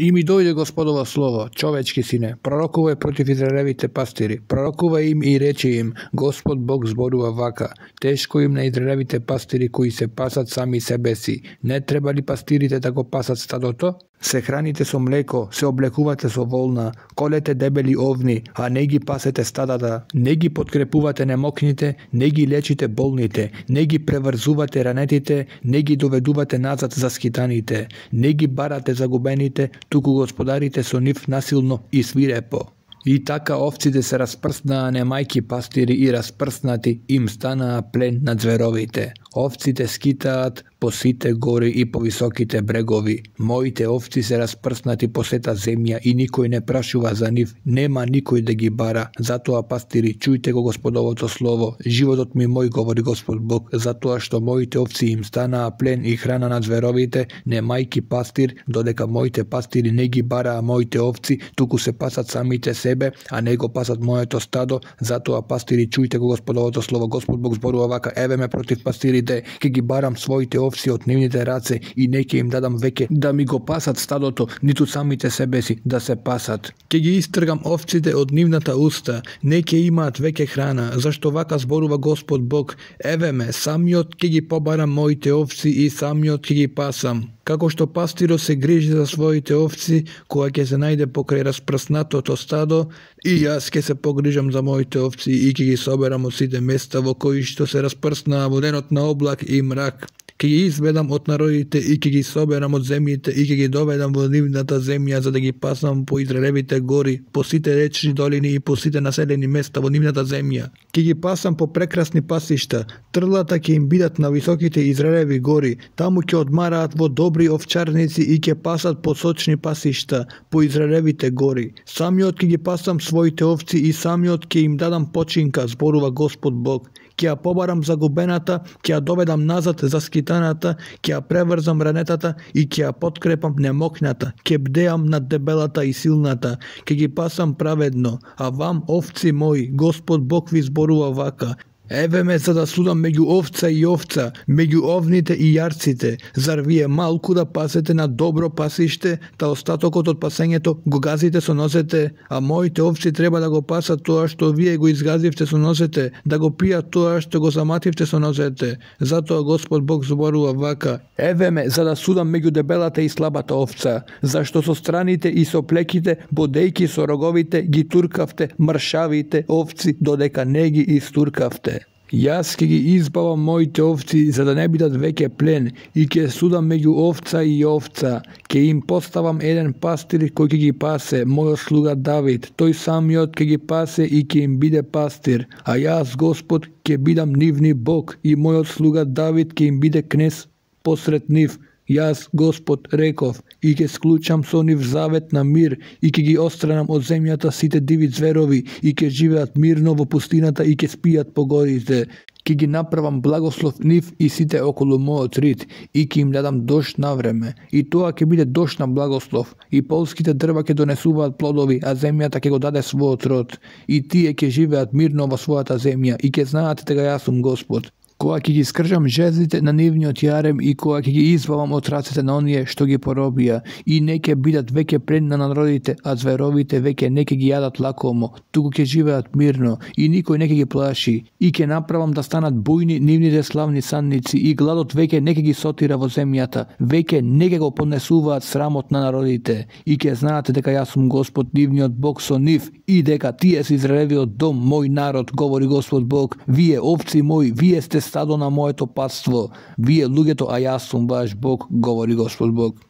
И ми дојде Господово слово, човечки сине, пророкувај против израелевите пастири, пророкувај им и рече им, Господ Бог зборува вака, тешко им на израелевите пастири кои се пасат сами себе си, не треба ли пастирите да го пасат стадото? Се храните со млеко, се облекувате со волна, колете дебели овни, а не ги пасете стадата, не ги подкрепувате немокните, не ги лечите болните, не ги преврзувате ранетите, не ги доведувате назад за скитаните, не ги барате загубените, туку господарите со нив насилно и свирепо. И така овците се распрснаа немајки пастири и распрснати им станаа плен на зверовите. Овците скитаат по сите гори и по високите брегови. Моите овци се распрснати по сета земја и никој не прашува за нив. Нема никој да ги бара. Затоа пастири, чујте го Господовото слово. Животот ми мој говори Господ Бог, затоа што моите овци им станаа плен и храна на зверовите, не мајки пастир, додека моите пастири не ги бараа моите овци, туку се пасат самите себе, а не го пасат моето стадо. Затоа пастири, чујте го Господовото слово. Господ Бог зборува вака: Еве ме против пастири овците, ке ги барам своите овци од нивните раце и не ке им дадам веќе да ми го пасат стадото, ниту самите себе си да се пасат. Ке ги истргам овците од нивната уста, не ке имаат веќе храна, зашто вака зборува Господ Бог, еве ме, самиот ке ги побарам моите овци и самиот ке ги пасам. Како што пастиро се грижи за своите овци, која ќе се најде покрај распрснатото стадо, и јас ќе се погрижам за моите овци и ќе ги соберам од сите места во кои што се распрснаа во денот на oblak i mrak. Ќе ги изведам од народите и ќе ги соберам од земјите и ќе ги доведам во нивната земја за да ги пасам по Израелевите гори, по сите речни долини и по сите населени места во нивната земја. Ќе ги пасам по прекрасни пасишта, трлата ќе им бидат на високите Израелеви гори, таму ќе одмараат во добри овчарници и ќе пасат по сочни пасишта по Израелевите гори. Самиот ќе ги пасам своите овци и самиот ќе им дадам починка, зборува Господ Бог ќе ја побарам загубената, ќе ја доведам назад за скитаната, ќе ја преврзам ранетата и ќе ја подкрепам немокната, ќе бдеам над дебелата и силната, ќе ги пасам праведно, а вам, овци мои, Господ Бог ви зборува вака, Еве ме за да судам меѓу овца и овца, меѓу овните и јарците. Зар вие малку да пасете на добро пасиште, та остатокот од пасењето го газите со носете, а моите овци треба да го пасат тоа што вие го изгазивте со носете, да го пијат тоа што го замативте со носете. Затоа Господ Бог зборува вака: Еве ме за да судам меѓу дебелата и слабата овца, зашто со страните и со плеките, бодејки со роговите, ги туркавте мршавите овци, додека не ги истуркавте. Јас ќе ги избавам моите овци за да не бидат веќе плен и ќе судам меѓу овца и овца. Ќе им поставам еден пастир кој ќе ги пасе, мојот слуга Давид. Тој самиот ќе ги пасе и ќе им биде пастир. А јас, Господ, ќе бидам нивни Бог и мојот слуга Давид ќе им биде кнез посред нив. Јас, Господ, реков, и ќе склучам со нив завет на мир, и ќе ги остранам од земјата сите диви зверови, и ќе живеат мирно во пустината и ќе спијат по горите. Ке ги направам благослов нив и сите околу мојот рид, и ќе им дадам дош на време. И тоа ќе биде дош на благослов, и полските дрва ќе донесуваат плодови, а земјата ќе го даде својот род. И тие ќе живеат мирно во својата земја, и ќе знаат дека јас сум Господ кога ќе ги скржам жезлите на нивниот јарем и кога ќе ги избавам од рацете на оние што ги поробија. И не ќе бидат веќе плен на народите, а зверовите веќе не ќе ги јадат лакомо, туку ќе живеат мирно и никој не ќе ги плаши. И ќе направам да станат бујни нивните славни санници и гладот веќе не ќе ги сотира во земјата, веќе не ќе го поднесуваат срамот на народите. И ќе знаате дека јас сум Господ нивниот Бог со нив и дека тие се Израелевиот дом, мој народ, говори Господ Бог, вие овци мои, вие сте стадо на моето патство, вие луѓето, а јас сум ваш Бог, говори Господ Бог.